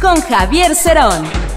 Con Javier Cerón.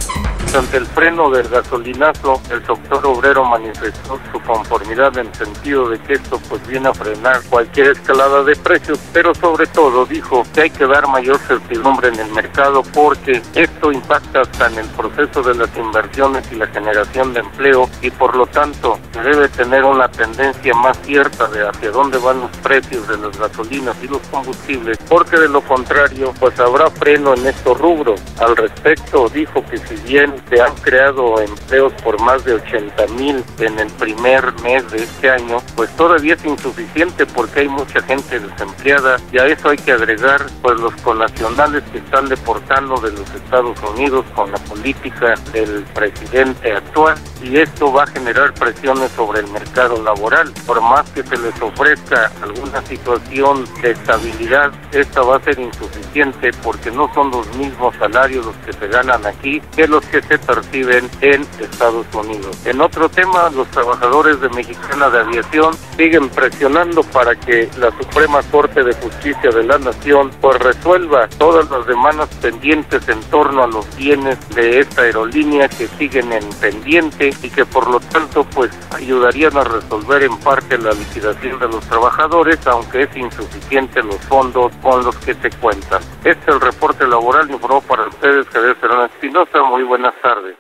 Ante el freno del gasolinazo, el sector obrero manifestó su conformidad en sentido de que esto pues viene a frenar cualquier escalada de precios, pero sobre todo dijo que hay que dar mayor certidumbre en el mercado porque esto impacta hasta en el proceso de las inversiones y la generación de empleo y por lo tanto se debe tener una tendencia más cierta de hacia dónde van los precios de las gasolinas y los combustibles, porque de lo contrario pues habrá freno en estos rubros. Al respecto dijo que si bien se han creado empleos por más de 80 mil en el primer mes de este año, pues todavía es insuficiente porque hay mucha gente desempleada y a eso hay que agregar pues los connacionales que están deportando de los Estados Unidos con la política del presidente actual y esto va a generar presiones sobre el mercado laboral. Por más que se les ofrezca alguna situación de estabilidad, esta va a ser insuficiente porque no son los mismos salarios los que se ganan aquí que los que se perciben en Estados Unidos. En otro tema, los trabajadores de Mexicana de Aviación siguen presionando para que la Suprema Corte de Justicia de la Nación pues resuelva todas las demandas pendientes en torno a los bienes de esta aerolínea que siguen en pendiente y que por lo tanto pues ayudarían a resolver en parte la liquidación de los trabajadores, aunque es insuficiente los fondos con los que se cuentan. Este es el reporte laboral, informó para ustedes Javier Serrano Espinosa. Muy buenas tardes.